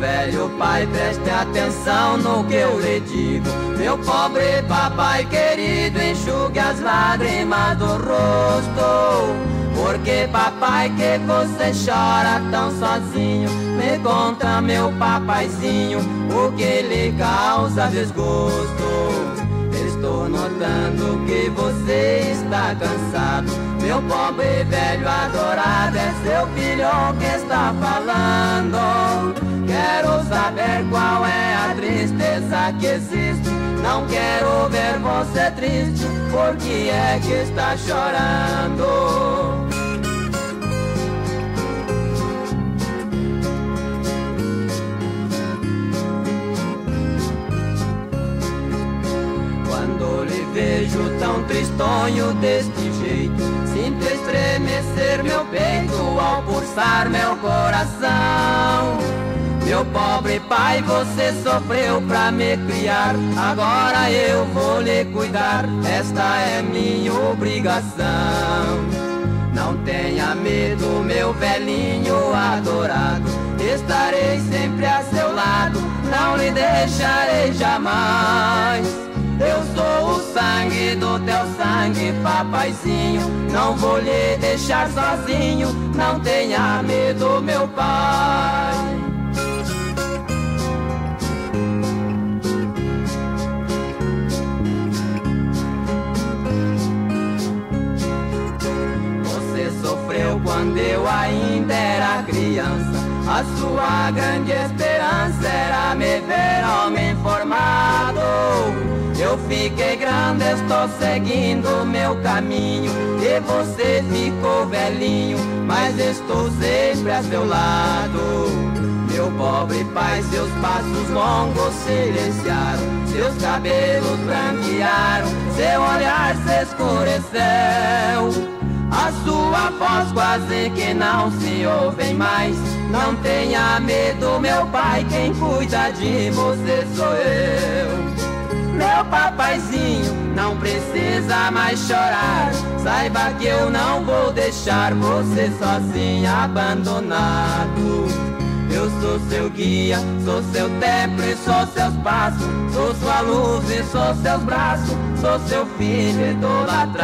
velho pai, preste atenção no que eu lhe digo. Meu pobre papai querido, enxugue as lágrimas do rosto. Porque papai que você chora tão sozinho Me conta meu papaizinho O que lhe causa desgosto Estou notando que você está cansado Meu pobre velho adorado É seu filho que está falando Quero saber qual é a tristeza que existe. Não quero ver você triste Por que é que está chorando. Vejo tão tristonho deste jeito Sinto estremecer meu peito ao pulsar meu coração Meu pobre pai, você sofreu pra me criar. Agora eu vou lhe cuidar, esta é minha obrigação. Não tenha medo, meu velhinho adorado. Estarei sempre a seu lado, não lhe deixarei jamais. Eu sou o sangue do teu sangue, papaizinho. Não vou lhe deixar sozinho. Não sofreu quando eu ainda era criança. A sua grande esperança era me ver homem formado. Eu fiquei grande, estou seguindo meu caminho. E você ficou velhinho, mas estou sempre a seu lado. Meu pobre pai, seus passos longos silenciaram, seus cabelos branquearam, seu olhar se escureceu. A sua voz quase que não se ouve mais. Não tenha medo, meu pai, quem cuida de você sou eu. Meu papaizinho, não precisa mais chorar. Saiba que eu não vou deixar você sozinho, abandonado. Eu sou seu guia, sou seu templo e sou seus passos. Sou sua luz e sou seus braços. Sou seu filho idolatrado.